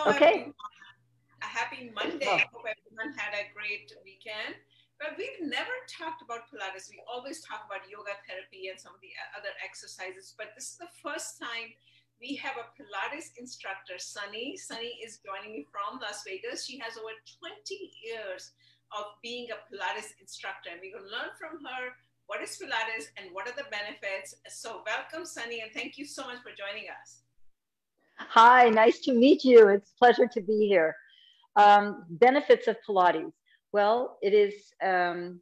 Hello, okay. everyone. A happy Monday. Oh. I hope everyone had a great weekend. But we've never talked about Pilates. We always talk about yoga therapy and some of the uh, other exercises. But this is the first time we have a Pilates instructor, Sunni. Sunni is joining me from Las Vegas. She has over 20 years of being a Pilates instructor. And we're going to learn from her what is Pilates and what are the benefits. So, welcome, Sunni, and thank you so much for joining us. Hi, nice to meet you. It's pleasure to be here. Um, benefits of Pilates. Well, it is um,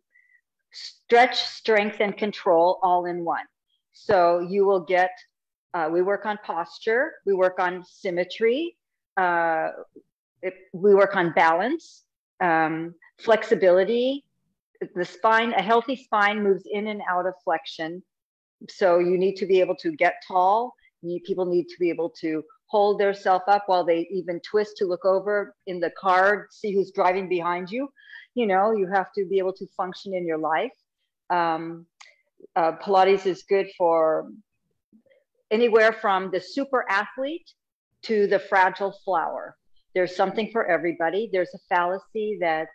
stretch, strength, and control all in one. So you will get, uh, we work on posture, we work on symmetry, uh, it, we work on balance, um, flexibility. The spine, a healthy spine moves in and out of flexion. So you need to be able to get tall. You, people need to be able to hold their self up while they even twist to look over in the car, see who's driving behind you. You know, you have to be able to function in your life. Um, uh, Pilates is good for anywhere from the super athlete to the fragile flower. There's something for everybody. There's a fallacy that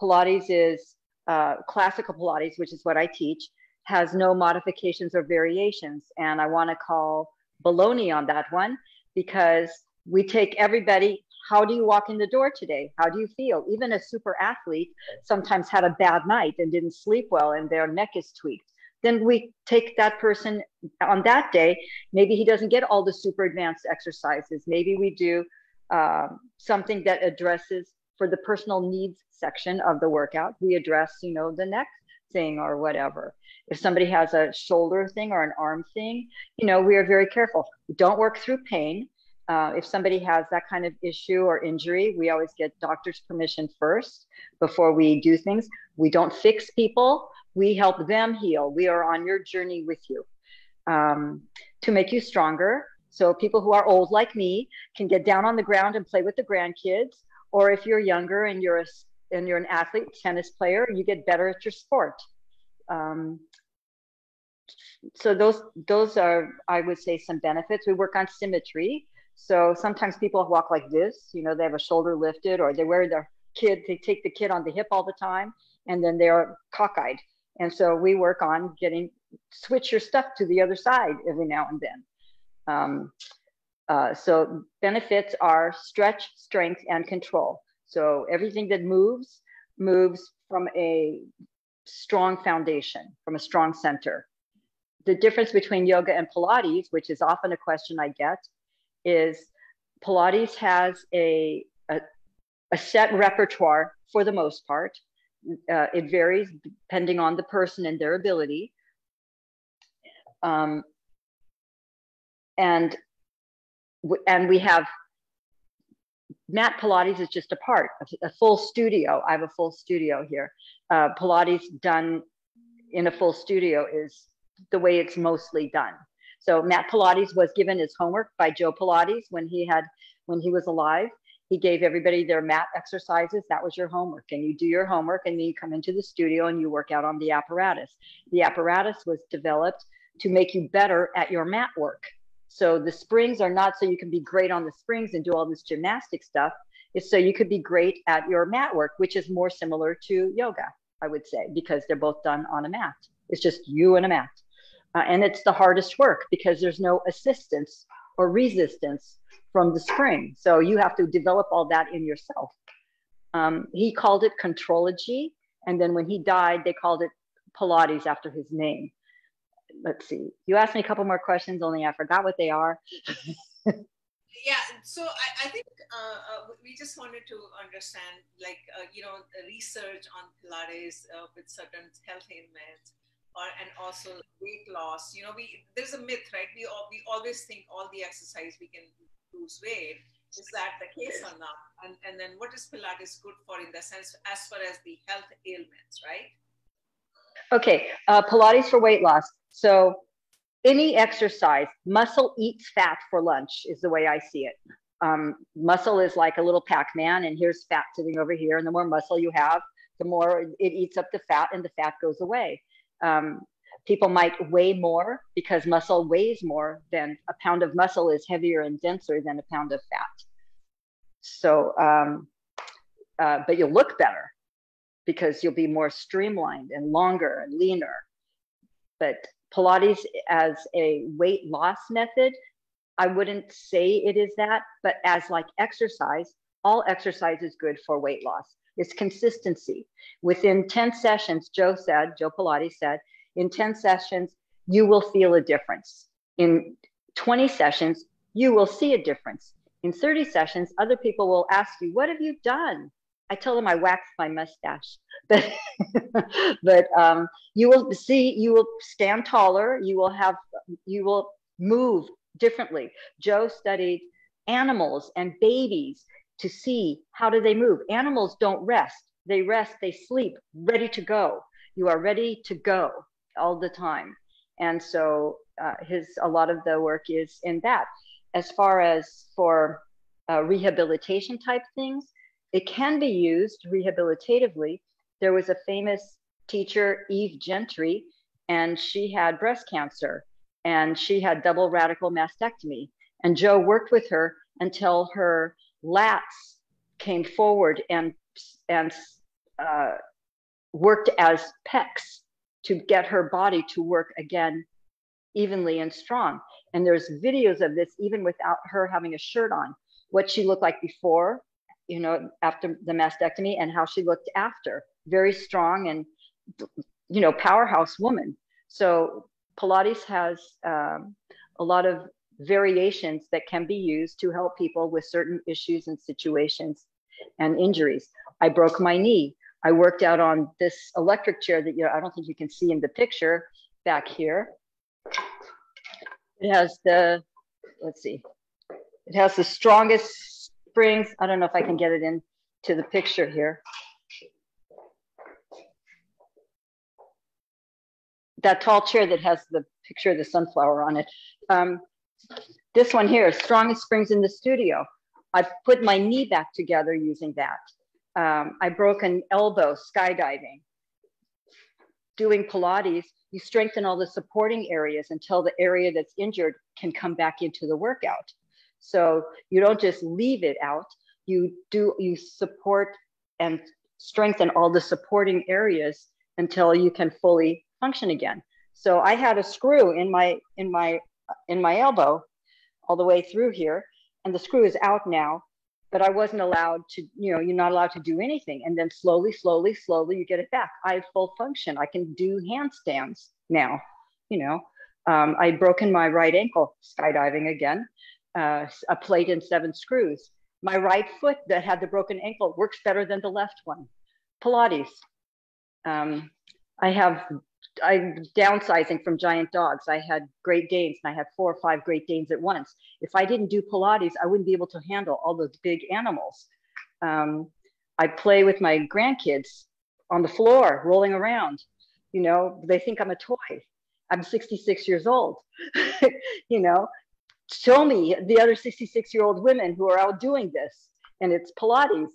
Pilates is uh, classical Pilates, which is what I teach, has no modifications or variations. And I want to call baloney on that one because we take everybody how do you walk in the door today? How do you feel? Even a super athlete sometimes had a bad night and didn't sleep well and their neck is tweaked. Then we take that person on that day. Maybe he doesn't get all the super advanced exercises. Maybe we do um, something that addresses for the personal needs section of the workout. We address you know the neck thing or whatever if somebody has a shoulder thing or an arm thing, you know, we are very careful. We don't work through pain. Uh, if somebody has that kind of issue or injury, we always get doctor's permission first before we do things. We don't fix people, we help them heal. We are on your journey with you um, to make you stronger. So people who are old like me can get down on the ground and play with the grandkids. Or if you're younger and you're a and you're an athlete, tennis player, you get better at your sport. Um, so those those are i would say some benefits. We work on symmetry. So sometimes people walk like this you know they have a shoulder lifted or they wear their kid they take the kid on the hip all the time and then they're cockeyed. And so we work on getting switch your stuff to the other side every now and then. Um, uh, so benefits are stretch strength and control so everything that moves moves from a strong foundation from a strong center the difference between yoga and Pilates, which is often a question I get, is Pilates has a, a, a set repertoire for the most part. Uh, it varies depending on the person and their ability. Um, and and we have mat Pilates is just a part, a full studio. I have a full studio here. Uh, Pilates done in a full studio is the way it's mostly done. So mat Pilates was given his homework by Joe Pilates when he had when he was alive. He gave everybody their mat exercises. That was your homework. And you do your homework and then you come into the studio and you work out on the apparatus. The apparatus was developed to make you better at your mat work. So the springs are not so you can be great on the springs and do all this gymnastic stuff. It's so you could be great at your mat work, which is more similar to yoga, I would say, because they're both done on a mat. It's just you and a mat. Uh, and it's the hardest work because there's no assistance or resistance from the spring. So you have to develop all that in yourself. Um, he called it contrology. And then when he died, they called it Pilates after his name. Let's see. You asked me a couple more questions, only I forgot what they are. yeah so i, I think uh, uh, we just wanted to understand like uh, you know research on pilates uh, with certain health ailments or, and also weight loss. You know we there's a myth right? We, all, we always think all the exercise we can lose weight. Is that the case or not? And, and then what is pilates good for in the sense as far as the health ailments right okay uh, pilates for weight loss so any exercise, muscle eats fat for lunch, is the way I see it. Um, muscle is like a little Pac Man, and here's fat sitting over here. And the more muscle you have, the more it eats up the fat, and the fat goes away. Um, people might weigh more because muscle weighs more than a pound of muscle is heavier and denser than a pound of fat. So, um, uh, but you'll look better because you'll be more streamlined and longer and leaner. But Pilates as a weight loss method, I wouldn't say it is that, but as like exercise, all exercise is good for weight loss. It's consistency. Within 10 sessions, Joe said, Joe Pilates said, in 10 sessions, you will feel a difference. In 20 sessions, you will see a difference. In 30 sessions, other people will ask you, What have you done? I tell them I waxed my mustache, but but um, you will see you will stand taller. You will have you will move differently. Joe studied animals and babies to see how do they move. Animals don't rest. They rest. They sleep, ready to go. You are ready to go all the time, and so uh, his a lot of the work is in that. As far as for uh, rehabilitation type things it can be used rehabilitatively. There was a famous teacher, Eve Gentry, and she had breast cancer and she had double radical mastectomy. And Joe worked with her until her lats came forward and, and uh, worked as pecs to get her body to work again evenly and strong. And there's videos of this even without her having a shirt on, what she looked like before you know, after the mastectomy and how she looked after. Very strong and, you know, powerhouse woman. So Pilates has um, a lot of variations that can be used to help people with certain issues and situations and injuries. I broke my knee. I worked out on this electric chair that you know, I don't think you can see in the picture back here. It has the, let's see, it has the strongest springs. I don't know if I can get it into the picture here. That tall chair that has the picture of the sunflower on it. Um, this one here, strongest springs in the studio. I put my knee back together using that. Um, I broke an elbow skydiving. Doing Pilates, you strengthen all the supporting areas until the area that's injured can come back into the workout. So you don't just leave it out, you do, you support and strengthen all the supporting areas until you can fully function again. So I had a screw in my, in my, in my elbow all the way through here and the screw is out now but I wasn't allowed to, you know, you're not allowed to do anything. And then slowly, slowly, slowly, you get it back. I have full function. I can do handstands now, you know. Um, I'd broken my right ankle skydiving again uh, a plate and seven screws. My right foot that had the broken ankle works better than the left one. Pilates. Um, I have, I'm downsizing from giant dogs. I had Great Danes and I had four or five Great Danes at once. If I didn't do Pilates, I wouldn't be able to handle all those big animals. Um, I play with my grandkids on the floor, rolling around. You know, they think I'm a toy. I'm 66 years old. you know, show me the other 66 year old women who are out doing this. And it's Pilates.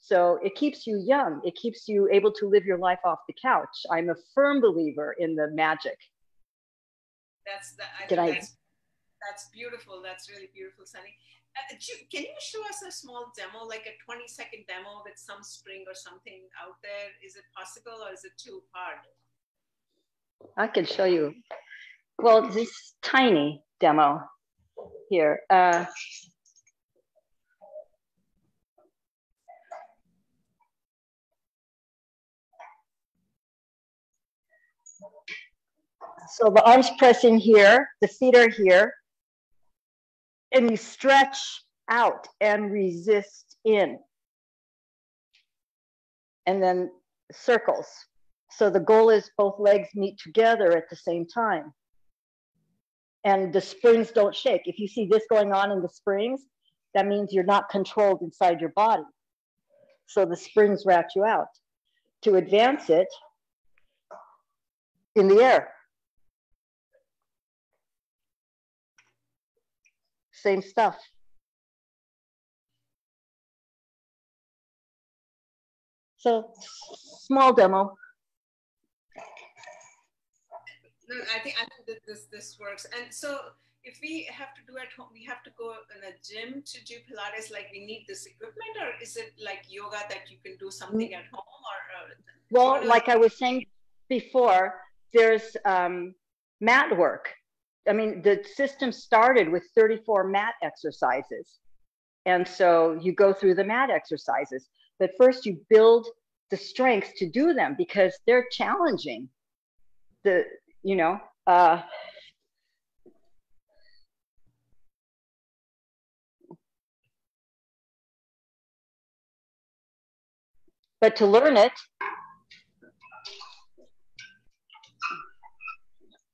So it keeps you young. It keeps you able to live your life off the couch. I'm a firm believer in the magic. That's the, I Can I, that's, that's beautiful. That's really beautiful, Sunni. Uh, can you show us a small demo, like a 20 second demo with some spring or something out there? Is it possible or is it too hard? I can show you. Well, this tiny demo here. Uh, so the arms pressing here, the feet are here, and you stretch out and resist in. And then circles. So the goal is both legs meet together at the same time and the springs don't shake. If you see this going on in the springs, that means you're not controlled inside your body. So the springs rat you out. To advance it in the air. Same stuff. So small demo. No, I think I think that this this works. And so if we have to do at home, we have to go in a gym to do Pilates. Like we need this equipment, or is it like yoga that you can do something at home? Or, well, like I was saying before, there's um, mat work. I mean, the system started with 34 mat exercises. And so you go through the mat exercises, but first you build the strength to do them because they're challenging. The, you know, uh, but to learn it,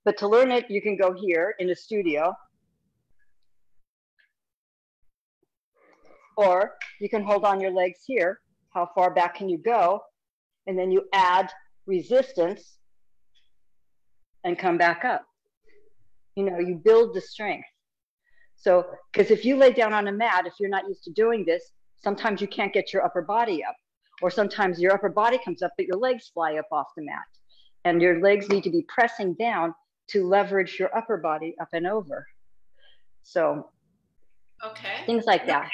but to learn it, you can go here in the studio Or you can hold on your legs here. How far back can you go? And then you add resistance and come back up. You know, you build the strength. So, because if you lay down on a mat, if you're not used to doing this, sometimes you can't get your upper body up. Or sometimes your upper body comes up, but your legs fly up off the mat. And your legs need to be pressing down to leverage your upper body up and over. So, okay. Things like that.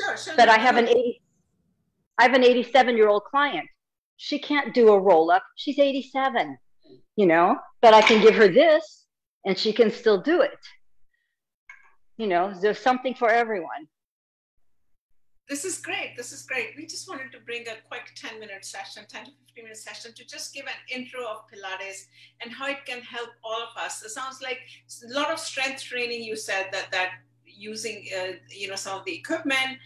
Sure, sure. But I have an 80, I have an 87 year old client. She can't do a roll up. She's 87, you know, but I can give her this and she can still do it. You know, there's something for everyone. This is great. This is great. We just wanted to bring a quick 10 minute session, 10 to 15 minute session to just give an intro of Pilates and how it can help all of us. It sounds like a lot of strength training you said that that using uh, you know some of the equipment.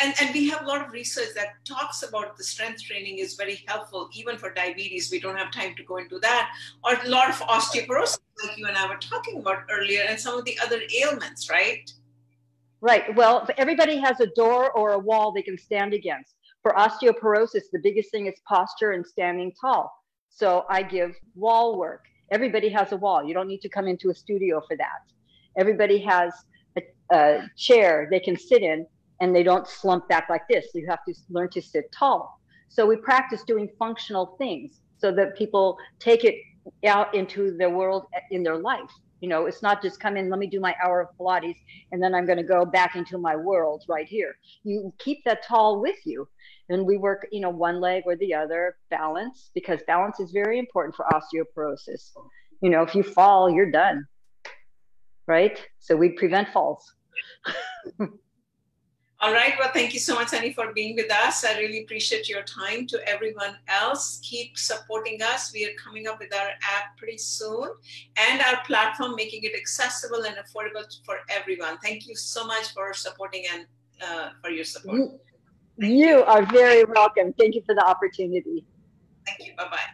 And, and we have a lot of research that talks about the strength training is very helpful even for diabetes. We don't have time to go into that. Or a lot of osteoporosis like you and i were talking about earlier and some of the other ailments right? Right. Well everybody has a door or a wall they can stand against. For osteoporosis the biggest thing is posture and standing tall. So i give wall work. Everybody has a wall. You don't need to come into a studio for that. Everybody has a chair they can sit in and they don't slump back like this. You have to learn to sit tall. So we practice doing functional things so that people take it out into the world in their life. You know, it's not just come in, let me do my hour of Pilates, and then I'm going to go back into my world right here. You keep that tall with you. And we work, you know, one leg or the other, balance, because balance is very important for osteoporosis. You know, if you fall, you're done right? So we prevent falls. All right. Well, thank you so much, Annie, for being with us. I really appreciate your time. To everyone else, keep supporting us. We are coming up with our app pretty soon and our platform, making it accessible and affordable for everyone. Thank you so much for supporting and uh, for your support. You, you are very welcome. Thank you for the opportunity. Thank you. Bye bye.